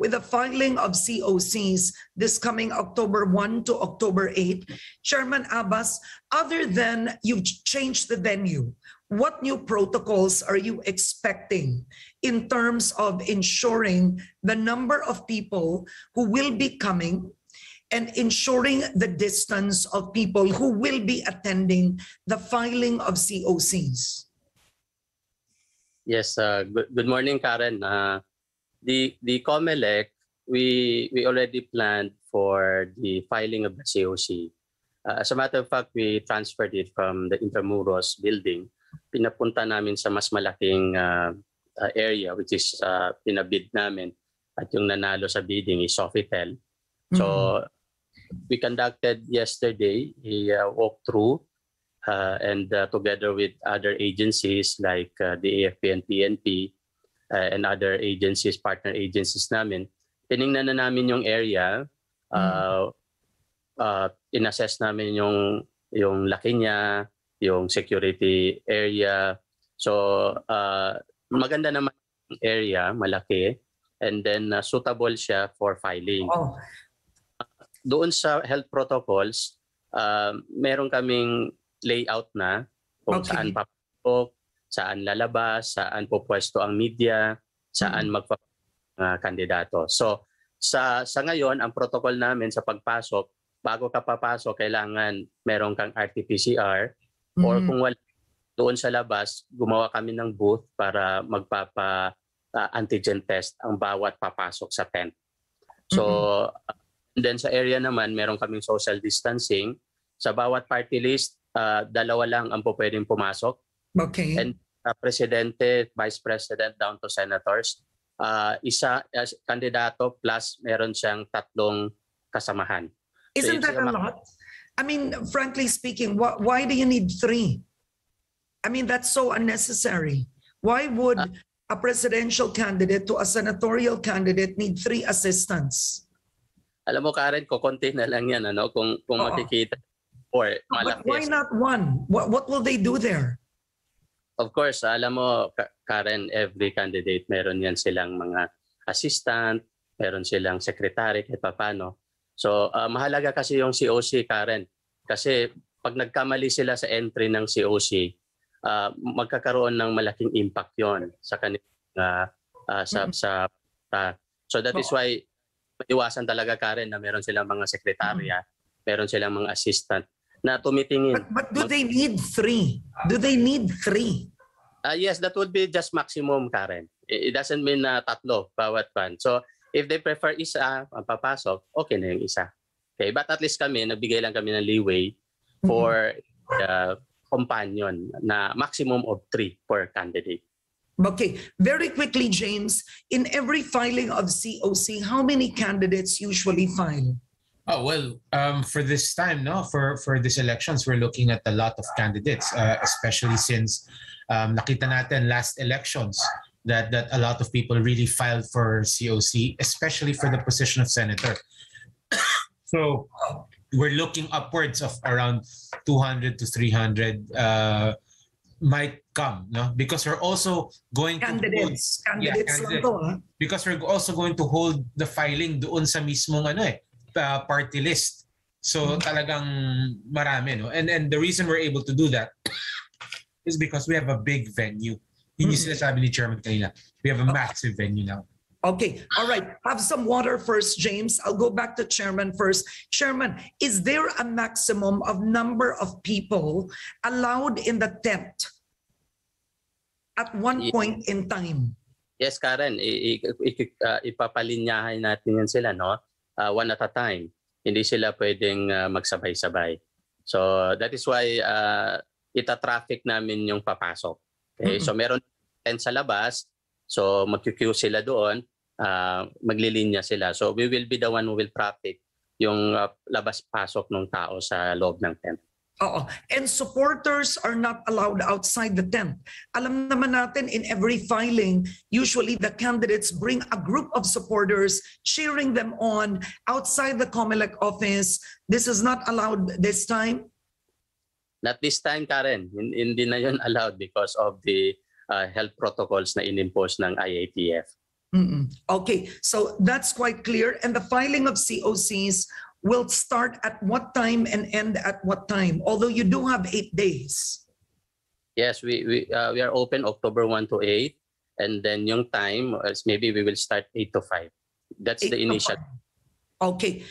with the filing of COCs this coming October 1 to October 8. Chairman Abbas, other than you've changed the venue, what new protocols are you expecting in terms of ensuring the number of people who will be coming and ensuring the distance of people who will be attending the filing of COCs? Yes, uh, good, good morning, Karen. Uh, the the COMELEC, we we already planned for the filing of the COC. Uh, as a matter of fact, we transferred it from the Intramuros building. Pinapunta namin sa mas malaking uh, uh, area which is uh, pinabid namin at yung nanalo sa bidding is Sofitel. So we conducted yesterday a uh, walkthrough uh, and uh, together with other agencies like uh, the AFP and PNP uh, and other agencies, partner agencies namin, tiningnan na namin yung area, uh, uh, inassess namin yung yung laki niya, yung security area. So uh, maganda naman yung area, malaki, and then uh, suitable siya for filing Oh, doon sa health protocols, uh, meron kaming layout na kung Okay. saan papasok, saan lalabas, saan pupwesto ang media, saan magpa uh, kandidato. So sa sa ngayon ang protocol namin sa pagpasok, bago ka papasok kailangan meron kang RT-PCR or mhm. kung wala doon sa labas, gumawa kami ng booth para magpapa uh, antigen test ang bawat papasok sa tent. So and then sa area naman, meron kaming social distancing. Sa bawat party list, uh, dalawa lang ang pwedeng pumasok. Okay. And uh, presidente, vice president down to senators, uh, isa as kandidato plus meron siyang tatlong kasamahan. Isn't So, that a yung- lot? I mean, frankly speaking, wh- why do you need three? I mean, that's so unnecessary. Why would Ah. a presidential candidate to a senatorial candidate need three assistants? Alam mo Karen, kukonti na lang yan ano kung kung Oo. makikita or But malaki. why not one? What, what will they do there? Of course, alam mo, Ka- Karen, every candidate meron yan silang mga assistant, meron silang secretary kahit papano. So, ah, mahalaga kasi yung COC, Karen. Kasi pag nagkamali sila sa entry ng COC, ah, magkakaroon ng malaking impact yon sa kanilang ah, ah, sa, Mhm. sa ah, So that is Oo. why maiwasan talaga, Karen, na meron silang mga sekretarya, meron silang mga assistant na tumitingin. But, but do they need three? Do they need three? Ah yes, that would be just maximum, Karen. It it doesn't mean na tatlo bawat van. So, if they prefer isa ang papasok, okay na yung isa. Okay, but at least kami, nagbigay lang kami ng leeway for uh, companion na maximum of three per candidate. Okay, very quickly, James, in every filing of COC, how many candidates usually file? Oh well, um, for this time, no, for for these elections, we're looking at a lot of candidates, uh, especially since um, nakita natin last elections that that a lot of people really filed for COC, especially for the position of senator. so we're looking upwards of around 200 to 300 uh, might come, no, because we're also going to hold- Candidates. Candidates lang to, ah. because we're also going to hold the filing doon sa mismong ano eh uh, party list. So talagang marami no. And and the reason we're able to do that is because we have a big venue. Yun yung sinasabi ni Chairman kanina. We have a massive venue now. Okay, all right. Have some water first, James. I'll go back to Chairman first. Chairman, is there a maximum of number of people allowed in the tent at one Ye- point in time? Yes, Karen, i- i- i- uh, ipapalinyahan natin yan sila, no? Uh, one at a time. Hindi sila pwedeng uh, magsabay-sabay. So that is why uh, ita-traffic namin yung papasok. Okay? Mhm. So meron tent sa labas, so magki-queue sila doon, uh, maglilinya sila. So we will be the one who will traffic yung uh, labas-pasok ng tao sa loob ng tent. Oo. And supporters are not allowed outside the tent. Alam naman natin in every filing, usually the candidates bring a group of supporters cheering them on outside the COMELEC office. This is not allowed this time. Not this time, Karen. Hin- Hindi na yun allowed because of the uh, health protocols na inimpose ng IATF. Mm-mm. Okay, so that's quite clear. And the filing of COCs will start at what time and end at what time? Although you do have eight days. Yes, we we uh, we are open October 1 to 8 and then yung time is maybe we will start 8 to 5. That's Eight the initial. Okay,